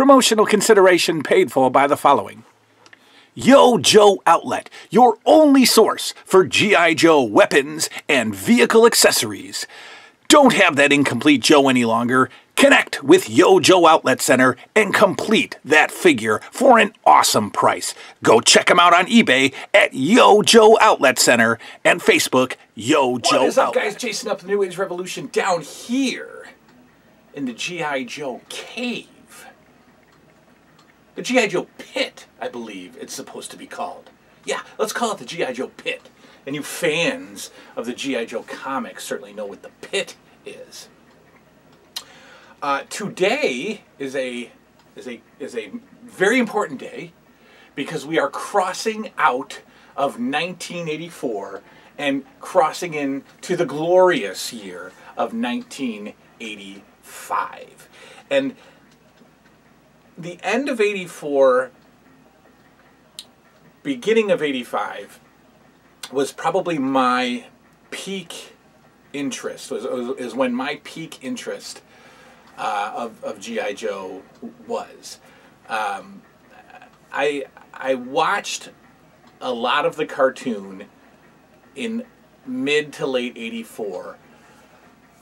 Promotional consideration paid for by the following. Yo Joe Outlet, your only source for G.I. Joe weapons and vehicle accessories. Don't have that incomplete Joe any longer. Connect with Yo Joe Outlet Center and complete that figure for an awesome price. Go check them out on eBay at Yo Joe Outlet Center and Facebook Yo Joe What is up, Outlet. guys? Chasing up the New 80s Revolution down here in the G.I. Joe cave. The G.I. Joe pit, I believe it's supposed to be called. Yeah, let's call it the G.I. Joe pit. And you fans of the G.I. Joe comics certainly know what the pit is. Uh, today is a is a is a very important day because we are crossing out of 1984 and crossing into the glorious year of 1985. And the end of 84, beginning of 85, was probably my peak interest, was, was, is when my peak interest uh, of, of G.I. Joe was. Um, I, I watched a lot of the cartoon in mid to late 84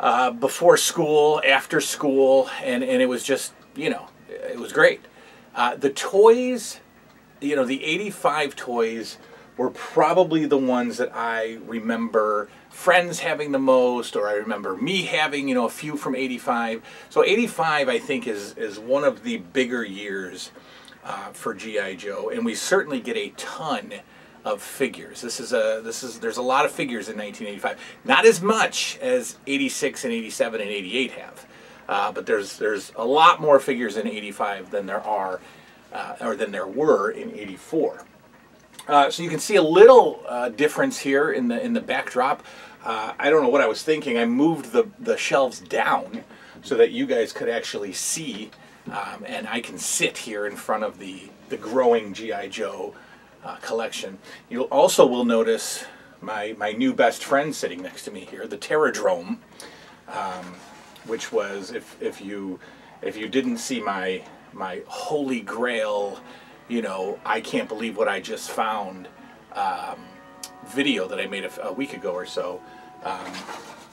uh, before school after school and, and it was just you know it was great uh, the toys you know the 85 toys were probably the ones that i remember friends having the most or i remember me having you know a few from 85 so 85 i think is is one of the bigger years uh, for gi joe and we certainly get a ton of figures. This is a this is there's a lot of figures in 1985. Not as much as 86 and 87 and 88 have, uh, but there's there's a lot more figures in 85 than there are uh, or than there were in 84. Uh, so you can see a little uh, difference here in the in the backdrop. Uh, I don't know what I was thinking. I moved the the shelves down so that you guys could actually see, um, and I can sit here in front of the the growing GI Joe uh, collection. You also will notice my, my new best friend sitting next to me here, the Terrordrome, um, which was if, if you if you didn't see my my holy grail, you know, I can't believe what I just found um, video that I made a, a week ago or so. Um,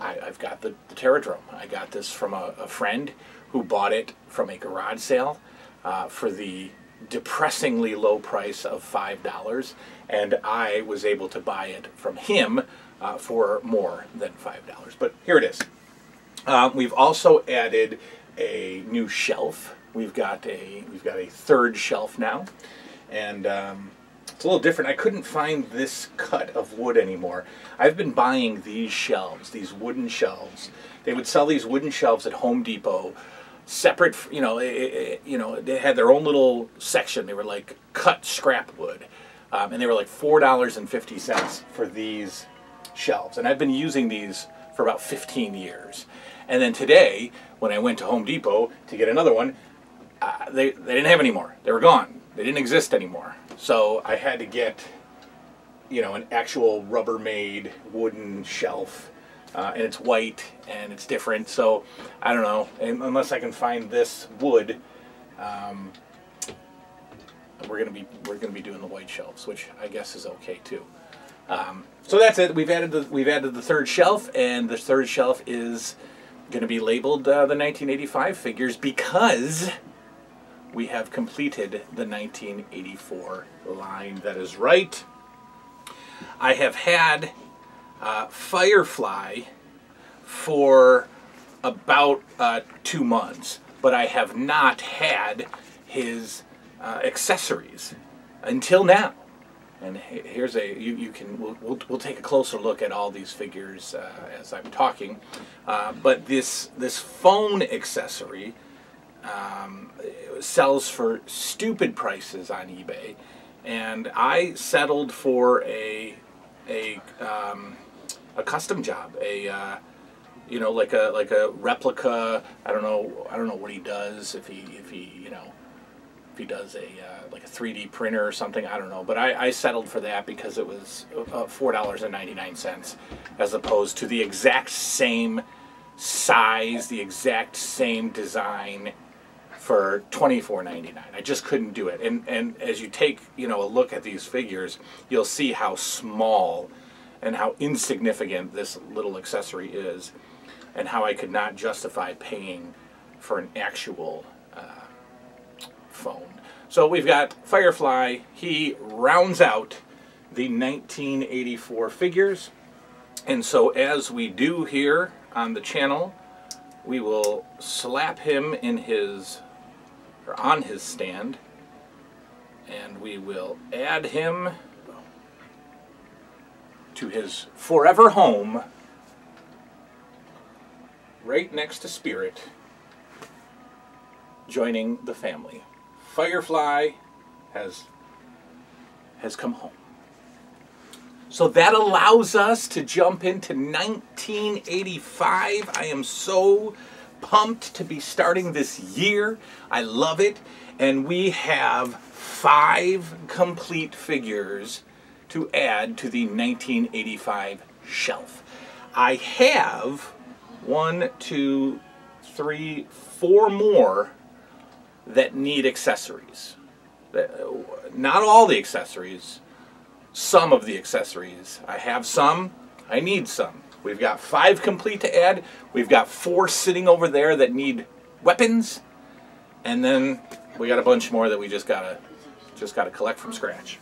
I, I've got the, the. I got this from a, a friend who bought it from a garage sale uh, for the depressingly low price of five dollars, and I was able to buy it from him uh, for more than five dollars. But here it is. Um, we've also added a new shelf. We've got a we've got a third shelf now, and um, it's a little different. I couldn't find this cut of wood anymore. I've been buying these shelves, these wooden shelves. They would sell these wooden shelves at Home Depot separate you know it, it, you know they had their own little section they were like cut scrap wood um, and they were like four dollars and fifty cents for these shelves and i've been using these for about 15 years and then today when i went to home depot to get another one uh, they, they didn't have any more they were gone they didn't exist anymore so i had to get you know an actual rubbermaid wooden shelf uh, and it's white and it's different. So I don't know, unless I can find this wood, um, we're gonna be we're gonna be doing the white shelves, which I guess is okay too. Um, so that's it. We've added the we've added the third shelf, and the third shelf is going to be labeled uh, the 1985 figures because we have completed the 1984 line. That is right. I have had uh, Firefly for about uh, two months, but I have not had his uh, accessories until now. And here's a you, you can we'll, we'll, take a closer look at all these figures uh, as I'm talking. Uh, but this this phone accessory um, sells for stupid prices on eBay, and I settled for a a um, a custom job, a uh, you know like a like a replica. I don't know I don't know what he does if he if he you know he does a uh, like a 3D printer or something. I don't know, but I, I settled for that because it was uh, four dollars and ninety nine cents, as opposed to the exact same size, the exact same design for $24.99. I just couldn't do it. And and as you take, you know, a look at these figures, you'll see how small and how insignificant this little accessory is and how I could not justify paying for an actual phone. So we've got Firefly. He rounds out the 1984 figures. And so as we do here on the channel, we will slap him in his or on his stand and we will add him to his forever home right next to Spirit joining the family. Firefly has has come home. So that allows us to jump into 1985. I am so pumped to be starting this year. I love it. And we have five complete figures to add to the 1985 shelf. I have one, two, three, four more that need accessories. Not all the accessories, some of the accessories. I have some, I need some. We've got five complete to add. We've got four sitting over there that need weapons. And then we got a bunch more that we just gotta just gotta collect from scratch.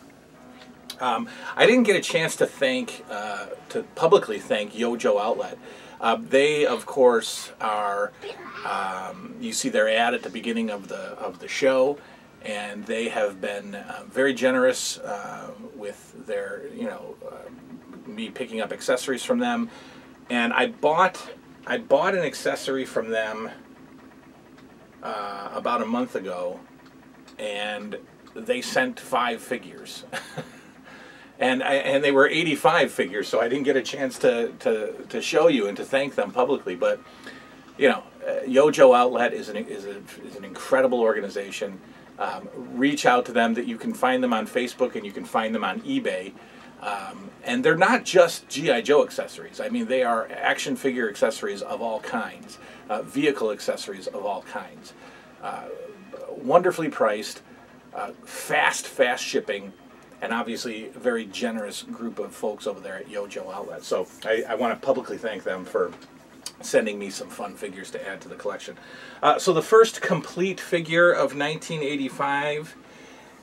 Um, I didn't get a chance to thank, uh, to publicly thank Yojo Outlet. Uh, they, of course, are. Um, you see their ad at the beginning of the of the show, and they have been uh, very generous uh, with their, you know, uh, me picking up accessories from them. And I bought I bought an accessory from them uh, about a month ago, and they sent five figures. and I, and they were 85 figures, so I didn't get a chance to, to, to show you and to thank them publicly. But you know, uh, Yojo Outlet is an is, a, is an incredible organization. Um, reach out to them. That you can find them on Facebook and you can find them on eBay. Um, and they're not just GI Joe accessories. I mean, they are action figure accessories of all kinds, uh, vehicle accessories of all kinds. Uh, wonderfully priced, uh, fast, fast shipping and obviously a very generous group of folks over there at Yojo Outlet. So I, I want to publicly thank them for sending me some fun figures to add to the collection. Uh, so the first complete figure of 1985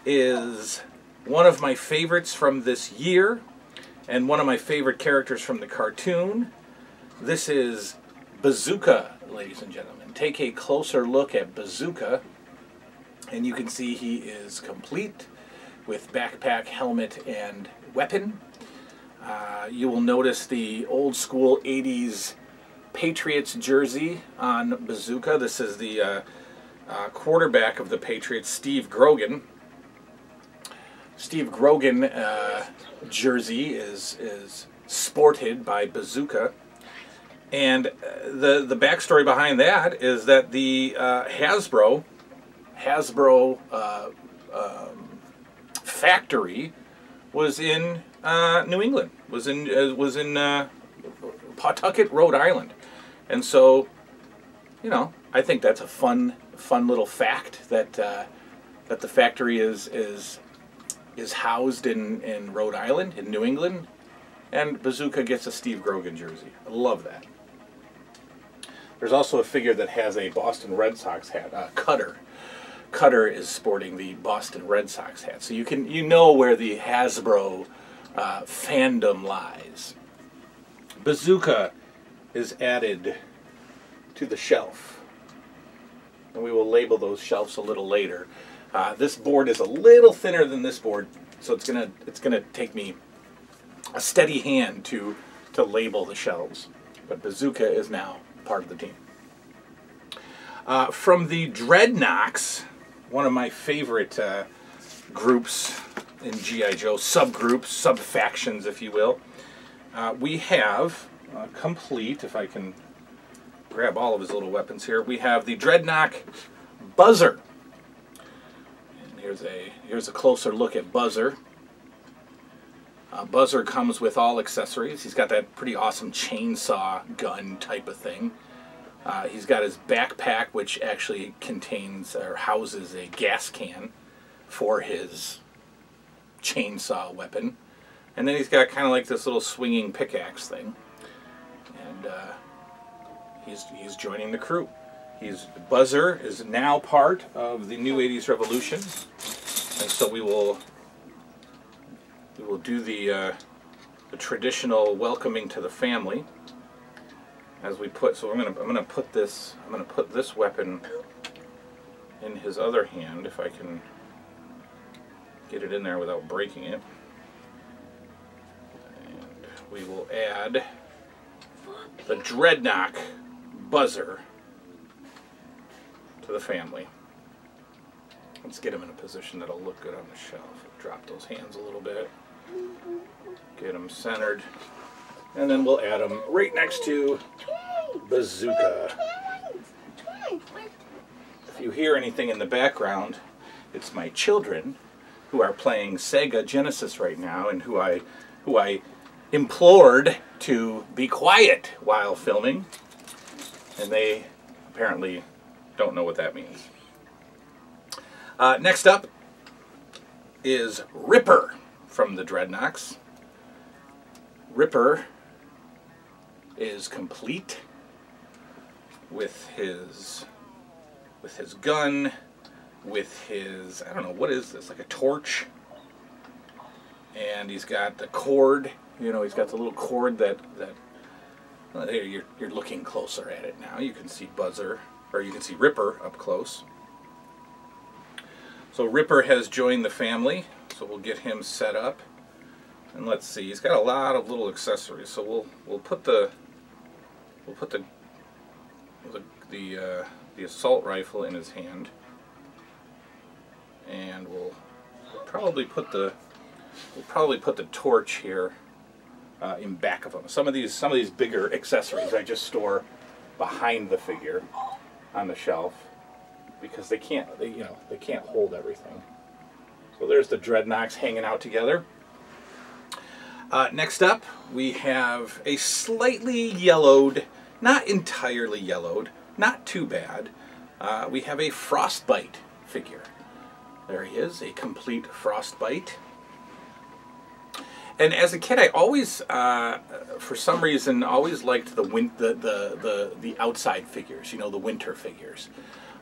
is one of my favorites from this year and one of my favorite characters from the cartoon. This is Bazooka, ladies and gentlemen. Take a closer look at Bazooka and you can see he is complete with backpack, helmet, and weapon. Uh, you will notice the old school 80s Patriots jersey on Bazooka. This is the uh, uh, quarterback of the Patriots, Steve Grogan. Steve Grogan uh, jersey is, is sported by Bazooka. And uh, the, the backstory behind that is that the uh, Hasbro, Hasbro um, factory was in uh, New England, was in uh, was in uh, Pawtucket, Rhode Island, and so, you know, I think that's a fun fun little fact that uh, that the factory is is is housed in in Rhode Island in New England, and Bazooka gets a Steve Grogan jersey. I love that. There's also a figure that has a Boston Red Sox hat, uh, Cutter Cutter is sporting the Boston Red Sox hat. So you can you know where the Hasbro uh, fandom lies. Bazooka is added to the shelf. And we will label those shelves a little later. Uh, this board is a little thinner than this board, so it's gonna it's gonna take me a steady hand to to label the shelves. But Bazooka is now part of the team. Uh, from the Dreadnoks, one of my favorite uh, groups in G.I. Joe, subgroups, sub-factions, if you will. Uh, we have uh, complete, if I can grab all of his little weapons here, we have the Dreadnok Buzzer. And here's a, here's a closer look at Buzzer. Uh, Buzzer comes with all accessories. He's got that pretty awesome chainsaw gun type of thing. Uh, he's got his backpack, which actually contains or houses a gas can for his chainsaw weapon. And then he's got kind of like this little swinging pickaxe thing. And uh, he's, he's joining the crew. He's Buzzer is now part of the New 80s Revolution. And so we will we will do the uh, the traditional welcoming to the family as we put so I'm gonna I'm gonna put this I'm gonna put this weapon in his other hand if I can get it in there without breaking it. And we will add the Dreadnok Buzzer to the family. Let's get him in a position that'll look good on the shelf. Drop those hands a little bit. Get him centered. And then we'll add them right next to Bazooka. If you hear anything in the background, it's my children who are playing Sega Genesis right now and who I who I implored to be quiet while filming. And they apparently don't know what that means. Uh, next up is Ripper from the Dreadnoks. Ripper is complete with his with his gun, with his I don't know what is this like a torch, and he's got the cord. You know, he's got the little cord that that. Well, there you're you're looking closer at it now. You can see Buzzer, or you can see Ripper up close. So Ripper has joined the family. So we'll get him set up. And let's see, he's got a lot of little accessories. So we'll we'll put the we'll put the the the, uh, the assault rifle in his hand, and we'll probably put the we'll probably put the torch here uh, in back of him. Some of these some of these bigger accessories I just store behind the figure on the shelf because they can't they you know they can't hold everything. So there's the dreadnoks hanging out together. Uh, next up, we have a slightly yellowed, not entirely yellowed, not too bad. Uh, we have a frostbite figure. There he is, a complete frostbite. And as a kid, I always, uh, for some reason, always liked the, win- the, the, the, the outside figures, you know, the winter figures.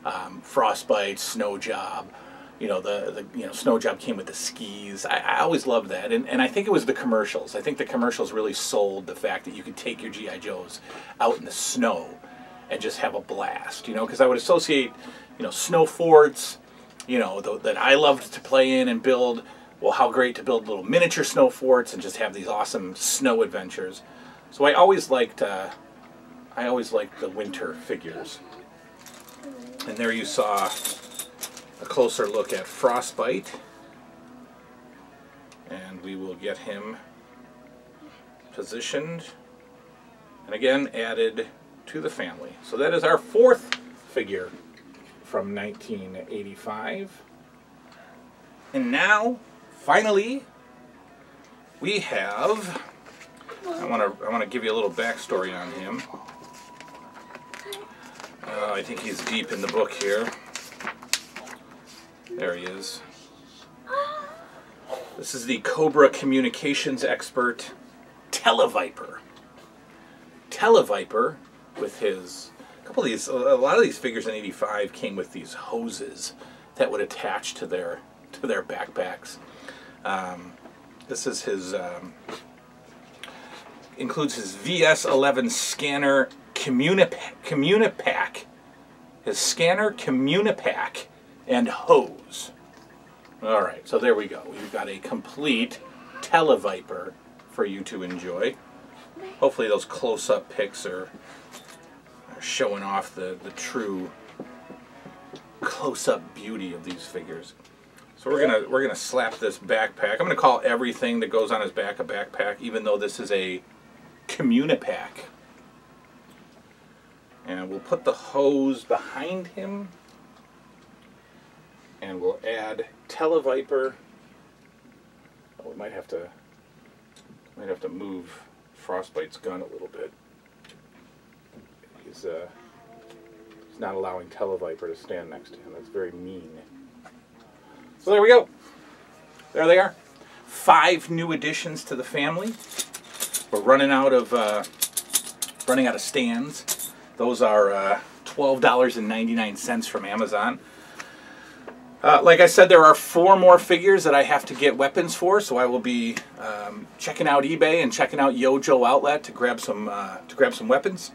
Um, frostbite, snow job, you know the, the you know snow job came with the skis. I, I, always loved that. And, and i think it was the commercials. I think the commercials really sold the fact that you could take your gi joes out in the snow and just have a blast you know because i would associate you know snow forts you know the, that i loved to play in and build well how great to build little miniature snow forts and just have these awesome snow adventures. So i always liked uh, i always liked the winter figures. And there you saw a closer look at Frostbite. And we will get him positioned and again added to the family. So that is our fourth figure from 1985. And now, finally, we have. I want to. I want to give you a little backstory on him. Uh, I think he's deep in the book here. There he is. This is the Cobra communications expert, Televiper. Televiper, with his a couple of these, a lot of these figures in '85 came with these hoses that would attach to their to their backpacks. Um, this is his um, includes his VS11 scanner Communipack, Communipack, his scanner Communipack and hose. All right, so there we go. We've got a complete Televiper for you to enjoy. Hopefully those close-up pics are, are showing off the, the true close-up beauty of these figures. So we're gonna we're gonna slap this backpack. I'm gonna call everything that goes on his back a backpack, even though this is a communipack. And we'll put the hose behind him and we'll add Televiper. Oh, we might have to might have to move Frostbite's gun a little bit. He's uh, he's not allowing Televiper to stand next to him. That's very mean. So there we go. There they are. Five new additions to the family. We're running out of uh, running out of stands. Those are uh, twelve dollars and ninety nine cents from Amazon. Uh, like I said, there are four more figures that I have to get weapons for, so I will be um, checking out eBay and checking out Yojo Outlet to grab some uh, to grab some weapons,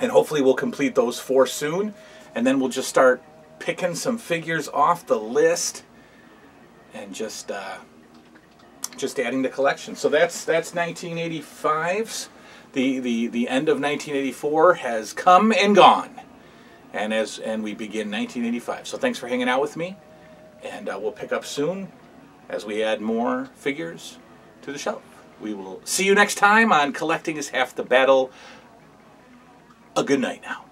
and hopefully we'll complete those four soon, and then we'll just start picking some figures off the list, and just uh, just adding the collection. So that's that's 1985's. The the the end of 1984 has come and gone and as and we begin 1985. So thanks for hanging out with me, and uh, we'll pick up soon as we add more figures to the shelf. We will see you next time on Collecting is Half the Battle. A good night now.